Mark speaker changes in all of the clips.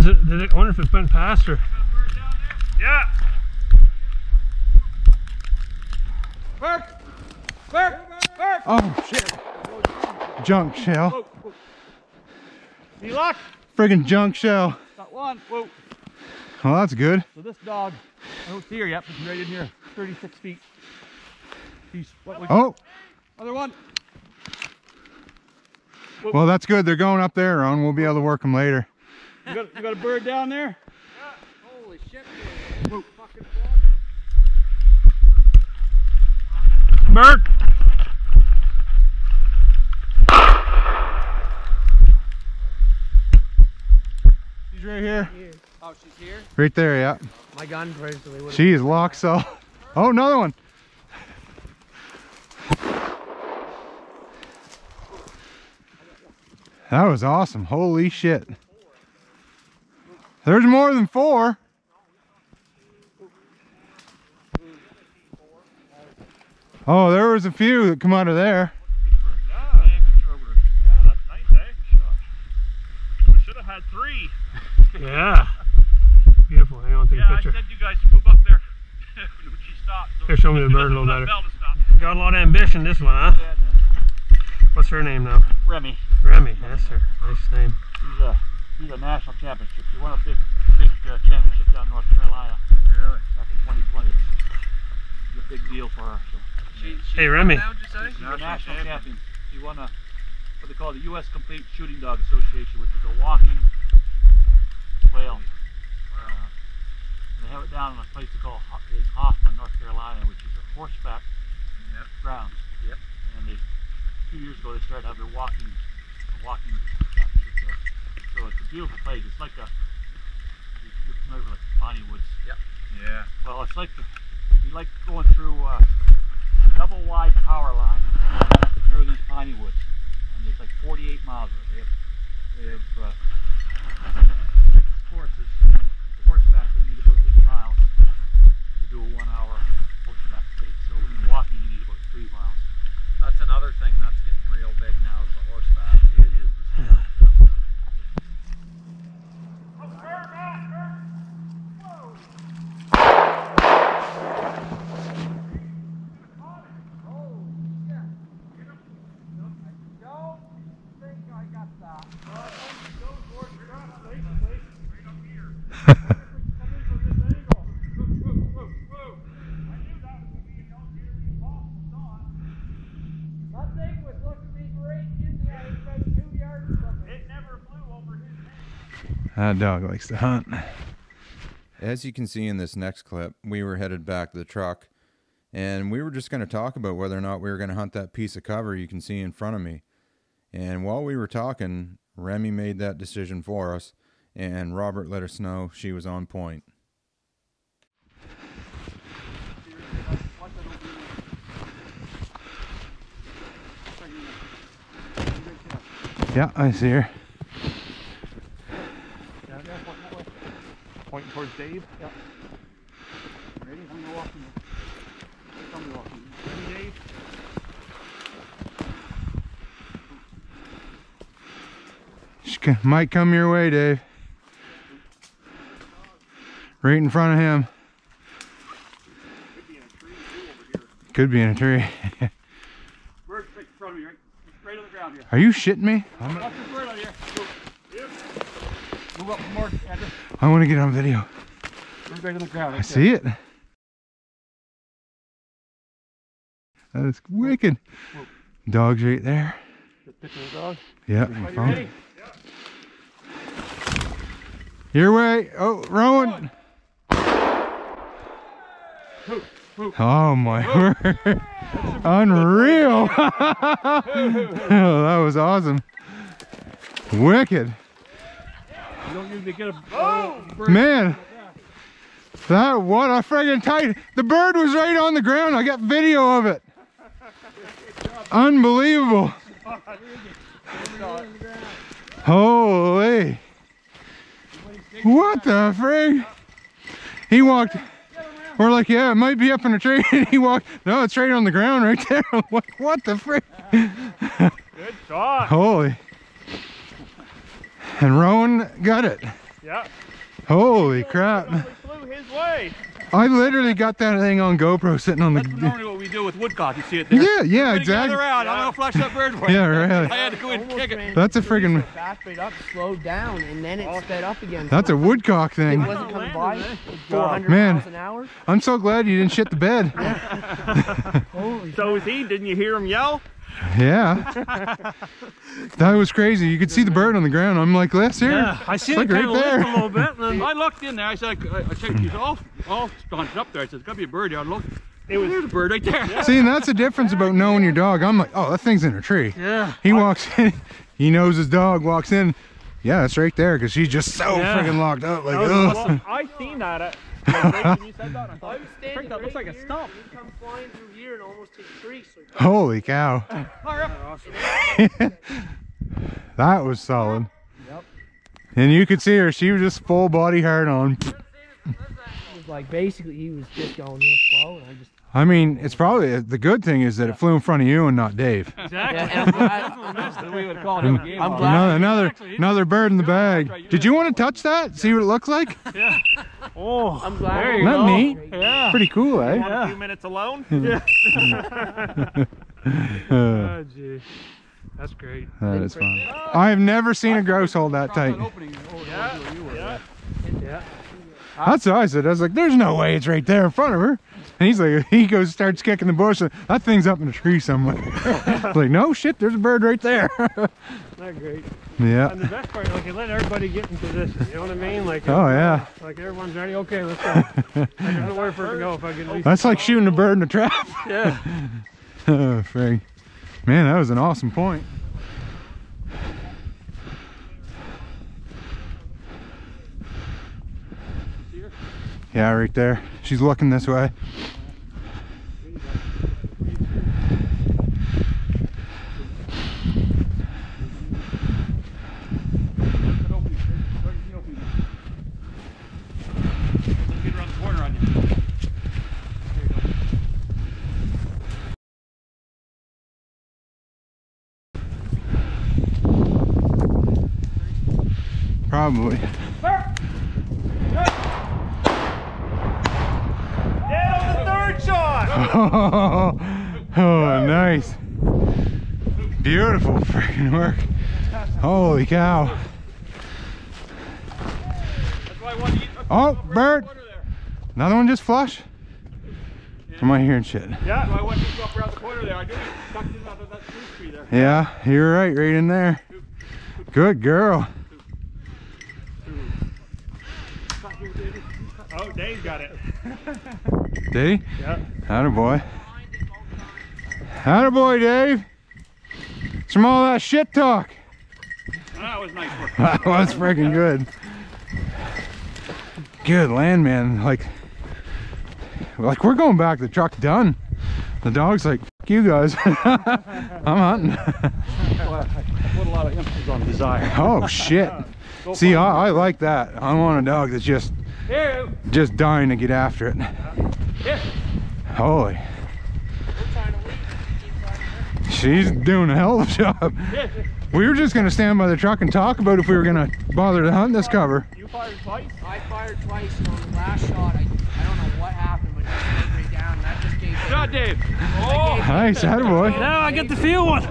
Speaker 1: The ones that, did it, I wonder if it went past her.
Speaker 2: Yeah.
Speaker 3: Oh shit. Junk shell.
Speaker 2: You luck?
Speaker 3: Friggin' junk shell.
Speaker 2: Got one. Whoa.
Speaker 3: Well, that's good.
Speaker 2: So this dog, I don't see her yet, but she's right in here, 36 feet. She's, what was,
Speaker 3: Oh,
Speaker 2: other one.
Speaker 3: well, that's good. They're going up there, Ron. We'll be able to work them later.
Speaker 2: You got, you got a bird down there? Yeah. Holy shit.
Speaker 1: Bird!
Speaker 3: She's right here.
Speaker 4: Oh, she's here?
Speaker 3: Right there, yeah.
Speaker 4: My gun would
Speaker 3: She is locked so. Oh, another one. That was awesome. Holy shit. There's more than four. Oh, there was a few that come out of there.
Speaker 2: Yeah. Yeah, that's nice, eh? We should have had three.
Speaker 1: Yeah. Beautiful. Hang on, take
Speaker 2: Yeah,
Speaker 1: a
Speaker 2: I
Speaker 1: picture.
Speaker 2: said you guys move up there when she stopped. So
Speaker 1: Here, show me the bird a little better.
Speaker 2: Bell to stop.
Speaker 1: Got a lot of ambition, this one, huh? What's her name now?
Speaker 2: Remy,
Speaker 1: Remy. That's her. Nice name.
Speaker 2: he's a he's a national championship. He won a big big uh, championship down in North Carolina. Really? Back in 2020. It's a big deal for her. So.
Speaker 4: She,
Speaker 1: Hey, Remy.
Speaker 4: Now, did you say?
Speaker 2: He's a national champion. He won a what they call the U.S. Complete Shooting Dog Association, which is a walking quail. Uh, and they have it down in a place they call Ho- in Hoffman, North Carolina, which is a horseback grounds.
Speaker 4: Yep.
Speaker 2: And they two years ago they started having their walking a walking championship there. So it's a beautiful place. It's like a you- you're familiar with like Bonnie Woods.
Speaker 4: Yep.
Speaker 2: Yeah. Well, it's like the, it'd be like going through uh, double wide power line through these piney woods, and there's like 48 miles of it. They have, they have uh, six courses. The horseback would need about eight miles to do a one-hour horseback stake. So when you're walking, you need about three miles.
Speaker 4: That's another thing that's getting real big now is the horseback.
Speaker 2: It is.
Speaker 3: That dog likes to hunt.
Speaker 5: As you can see in this next clip, we were headed back to the truck and we were just going to talk about whether or not we were going to hunt that piece of cover you can see in front of me. And while we were talking, Remy made that decision for us and Robert let us know she was on point.
Speaker 3: Yeah, I see her.
Speaker 2: Yeah, yeah, pointing that way. Pointing towards Dave. Yeah. Ready? I'm gonna walk in. Tell me walking. Ready, Dave?
Speaker 3: She c- might come your way, Dave. Right in front of him. Could be in a tree.
Speaker 2: Bird right in front of me, right, right on the ground here.
Speaker 3: Are you shitting me?
Speaker 2: Watch this bird out here. Move. Move up more.
Speaker 3: I want to get on video.
Speaker 2: Right on the ground.
Speaker 3: I see it. That is wicked. Dog's right there.
Speaker 2: there. The picture of the dog.
Speaker 3: Yeah.
Speaker 2: Are you
Speaker 3: found
Speaker 2: ready?
Speaker 3: it. Your way. Oh, Rowan. Oh my word. Unreal. oh, that was awesome. Wicked.
Speaker 1: You don't usually get a oh!
Speaker 3: Man. That what a friggin' tight. The bird was right on the ground. I got video of it. Unbelievable. Holy. What the frig? He walked. We're like, yeah, it might be up in a tree. And he walked. No, it's right on the ground right there. what, what the frig?
Speaker 1: Good shot.
Speaker 3: Holy. And Rowan got it.
Speaker 1: Yeah.
Speaker 3: Holy crap.
Speaker 1: Probably flew his way.
Speaker 3: I literally got that thing on GoPro sitting on
Speaker 2: That's
Speaker 3: the.
Speaker 2: normally what we do with woodcock. You see it there.
Speaker 3: Yeah, yeah,
Speaker 2: Everybody
Speaker 3: exactly.
Speaker 2: Gather around. I'm gonna flash that bird for.
Speaker 3: Yeah, really.
Speaker 2: I had to go and kick it.
Speaker 3: That's a friggin'
Speaker 6: Fast rate up, slowed down, and then it sped up again.
Speaker 3: That's a woodcock
Speaker 6: It
Speaker 3: thing.
Speaker 6: wasn't coming by. It was 400
Speaker 3: Man.
Speaker 6: miles an hour.
Speaker 3: I'm so glad you didn't shit the bed.
Speaker 6: Holy
Speaker 1: So was he. Didn't you hear him yell?
Speaker 3: Yeah. That was crazy. You could see the bird on the ground. I'm like, this here.
Speaker 1: Yeah. I seen
Speaker 3: It's
Speaker 1: it
Speaker 3: like
Speaker 1: kind
Speaker 3: right
Speaker 1: lift
Speaker 3: there.
Speaker 1: a little bit. And then
Speaker 2: I looked in there. I said, I, I checked these all, all staunted up there. I said, there's got to be a bird there. I looked.
Speaker 1: it was.
Speaker 2: There's a bird right there.
Speaker 3: See, and that's the difference about knowing your dog. I'm like, oh, that thing's in a tree.
Speaker 1: Yeah.
Speaker 3: He walks in, he knows his dog, walks in. Yeah, it's right there because she's just so
Speaker 1: Yeah.
Speaker 3: friggin' locked up. Like,
Speaker 1: That was- well, I seen that. At, like, right when you said that, I thought,
Speaker 6: I'm standing
Speaker 1: "Frick, that looks like a stump.
Speaker 6: You come flying through here and almost hit the. So
Speaker 3: Holy cow. that was solid. And you could see her, she was just full body hard on.
Speaker 6: like basically he was just going real slow, and I just.
Speaker 3: I mean, it's probably the good thing is that it flew in front of you and not Dave.
Speaker 1: Exactly.
Speaker 6: Yeah, I'm glad.
Speaker 2: That's the way we would call it in the game.
Speaker 6: I'm glad-
Speaker 3: Another, another, another bird in the bag. Did you want to touch that? See what it looks like?
Speaker 1: yeah. Oh.
Speaker 6: I'm glad.
Speaker 1: There you
Speaker 3: Isn't that
Speaker 1: go.
Speaker 3: neat?
Speaker 1: Yeah.
Speaker 3: Pretty cool, eh?
Speaker 1: Want a few minutes alone?
Speaker 3: Uh,
Speaker 1: oh, gee. That's great.
Speaker 3: that is fun. I have never seen a grouse hold that tight.
Speaker 2: That
Speaker 1: Yeah.
Speaker 2: where you were.
Speaker 1: Yeah. Yeah.
Speaker 3: That's what I said. I was like, there's no way it's right there in front of her. And he's like, he goes, starts kicking the bush. and That thing's up in a tree somewhere. like, no shit, there's a bird right there.
Speaker 1: Not great.
Speaker 3: yeah.
Speaker 1: And the best part, like, it let everybody get in position. You know what I mean? Like,
Speaker 3: Oh, yeah.
Speaker 1: Like, everyone's ready. Okay, let's go. like, there's nowhere for it to go if I get at.
Speaker 3: That's like shooting a bird in a trap.
Speaker 1: Yeah.
Speaker 3: oh, frig. Man, that was an awesome point. Yeah, right there. She's looking this way.
Speaker 2: That opening, right in the opening. Get around the corner on you. There you go.
Speaker 3: Probably.
Speaker 1: Yeah, the third shot.
Speaker 3: oh, nice. Beautiful freaking work. Holy cow.
Speaker 2: That's why I wanted to get up
Speaker 3: Oh,
Speaker 2: up around the
Speaker 3: bird. Another one just flush? Am I hearing shit?
Speaker 1: Yeah.
Speaker 2: I wanted to go up around the corner there. I knew ducked in out of that tree there.
Speaker 3: Yeah, you're right, right in there. Good girl.
Speaker 1: Oh, Dave got it.
Speaker 3: Did he?
Speaker 1: Yeah.
Speaker 3: Attaboy. Attaboy, Dave. It's from all that shit talk.
Speaker 2: That was nice work.
Speaker 3: That was freaking good. Good land, man. Like, like we're going back. The truck done. The dog's like, Fuck you guys. I'm hunting.
Speaker 2: Well, I put a lot of emphasis on desire.
Speaker 3: oh shit. See, I, I like that. I want a dog that's just,
Speaker 2: Here,
Speaker 3: just dying to get after it.
Speaker 2: here.
Speaker 3: Holy. She's doing a hell of a job. We were just gonna stand by the truck and talk about if we were gonna bother to hunt this cover.
Speaker 1: You fired twice?
Speaker 6: I fired twice, and on the last shot, I, I don't know what happened, but it slowed right down, and
Speaker 2: job, Dave.
Speaker 6: Oh!
Speaker 3: Nice, attaboy.
Speaker 1: Now I get to feel one.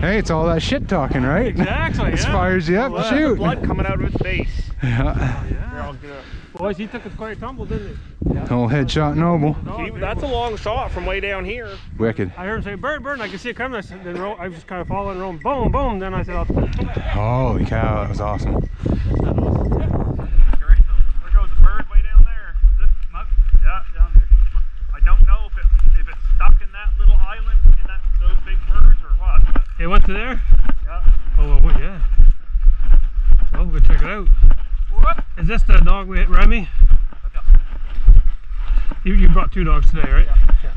Speaker 3: hey, it's all that shit talking, right?
Speaker 1: Exactly.
Speaker 3: This
Speaker 1: yeah.
Speaker 3: fires you up,
Speaker 1: Well,
Speaker 3: shoot.
Speaker 1: Blood coming out of his face.
Speaker 3: Yeah.
Speaker 1: Here, I'll get a- Boys, he took a quite tumble, didn't he?
Speaker 3: Old headshot noble.
Speaker 1: he? That's a long shot from way down here.
Speaker 3: Wicked.
Speaker 1: I heard him say, bird, bird, and I could see it coming. I said, then ro- I was just kind of following, rolling, boom, boom. Then I said, I'll
Speaker 3: Holy cow, that was awesome.
Speaker 1: There goes the bird way down It went to there?
Speaker 2: Yeah.
Speaker 1: Oh, well, yeah. Well, we'll go check it out.
Speaker 2: Whoop.
Speaker 1: Is this the dog we hit Remy? You, you brought two dogs today, right?
Speaker 2: There's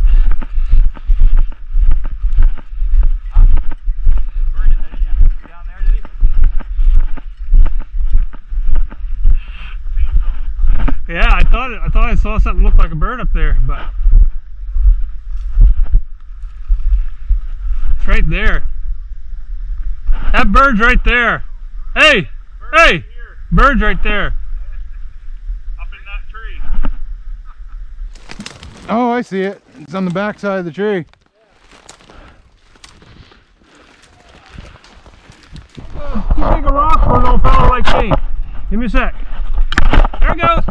Speaker 2: a bird in there, didn't you? Down there, did he?
Speaker 1: Yeah, I thought it, I thought I saw something look like a bird up there, but it's right there. That bird's right there. Hey, hey, bird's right there.
Speaker 2: Up in that tree.
Speaker 3: Oh, I see it. It's on the back side of the tree.
Speaker 1: Too big a rock for an old fellow like me. Give me a sec. There it goes.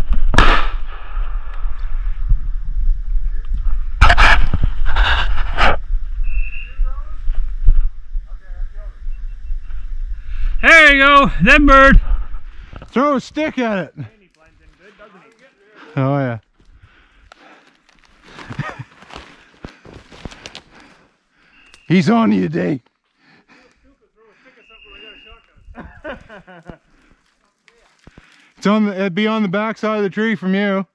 Speaker 1: There you go, that bird.
Speaker 3: Throw a stick at it. Oh yeah. He's on you, Dave. It's on the it'd be on the back side of the tree from you.
Speaker 1: Alright,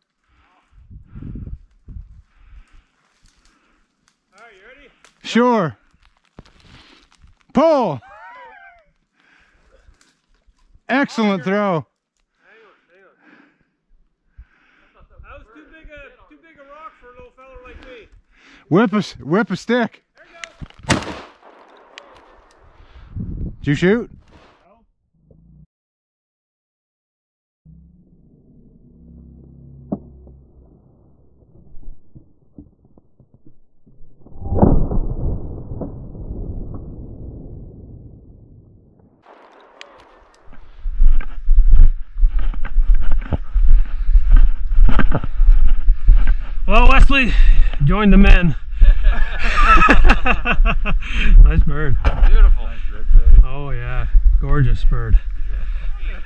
Speaker 1: you ready?
Speaker 3: Sure. Pull. Excellent throw.
Speaker 1: That was too big a too big a rock for a little fella like me.
Speaker 3: Whip a whip a stick. Did you shoot?
Speaker 1: Well, Wesley, join the men. nice bird.
Speaker 4: Beautiful.
Speaker 1: Oh yeah, gorgeous bird.
Speaker 2: If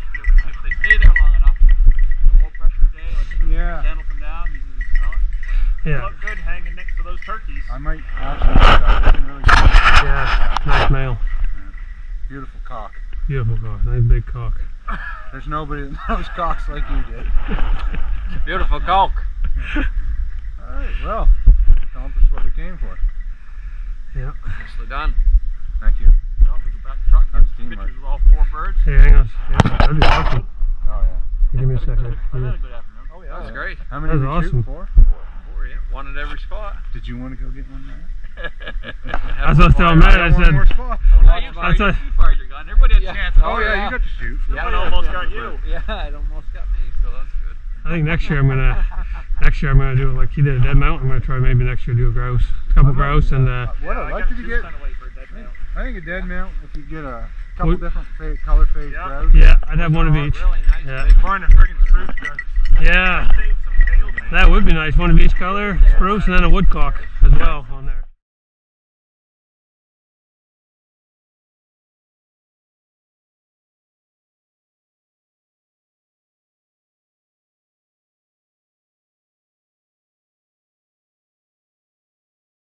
Speaker 2: they stay there long enough, low pressure day, like
Speaker 3: Yeah.
Speaker 2: the sand will come down, and you smell.
Speaker 1: Yeah,
Speaker 2: Look good hanging next to those turkeys.
Speaker 3: I might actually really
Speaker 1: yeah, nice male.
Speaker 3: beautiful cock.
Speaker 1: Beautiful cock, nice big cock.
Speaker 3: There's nobody that knows cocks like you did.
Speaker 4: Beautiful cock.
Speaker 3: All right, well, accomplished what we came for.
Speaker 1: Yeah.
Speaker 4: Nicely done.
Speaker 3: Thank you.
Speaker 2: Well, we go back to truck,
Speaker 3: Nice
Speaker 2: get pictures of all four birds.
Speaker 1: Hey, hang on. Yeah, that'd be awesome.
Speaker 3: Oh yeah.
Speaker 1: Give me a second.
Speaker 2: I've
Speaker 1: Yeah.
Speaker 2: had a good afternoon. Oh
Speaker 4: That was great.
Speaker 3: How many
Speaker 1: That's
Speaker 3: did you
Speaker 1: awesome.
Speaker 3: shoot for?
Speaker 4: Four, yeah. One at every spot.
Speaker 3: Did you want to go get one there?
Speaker 1: That's what I was telling Matt. I said,
Speaker 3: more spot.
Speaker 2: Oh, you fired,
Speaker 1: That's a-
Speaker 2: you fired your gun. Everybody had a
Speaker 4: Yeah.
Speaker 2: chance.
Speaker 3: Oh yeah, you got to shoot.
Speaker 2: Yeah, it almost got you.
Speaker 4: Yeah, it almost got me, so that's good.
Speaker 1: I think next year I'm gonna, next year I'm gonna do it like he did a dead mount. I'm gonna try maybe next year do a grouse, a couple grouse, and uh,
Speaker 3: What
Speaker 2: Yeah,
Speaker 3: I'd like to
Speaker 2: two
Speaker 3: get,
Speaker 2: son away for a dead mount.
Speaker 3: I think a dead mount. If you get a couple
Speaker 1: What-
Speaker 3: different fa- color phase
Speaker 2: Yeah.
Speaker 3: grouse.
Speaker 1: yeah, I'd have one of each.
Speaker 4: Really nice.
Speaker 1: Yeah.
Speaker 4: big
Speaker 2: Barn and friggin' spruce gun.
Speaker 1: Yeah,
Speaker 2: Save some tail things.
Speaker 1: that would be nice. One of each color, spruce, and then a woodcock as well on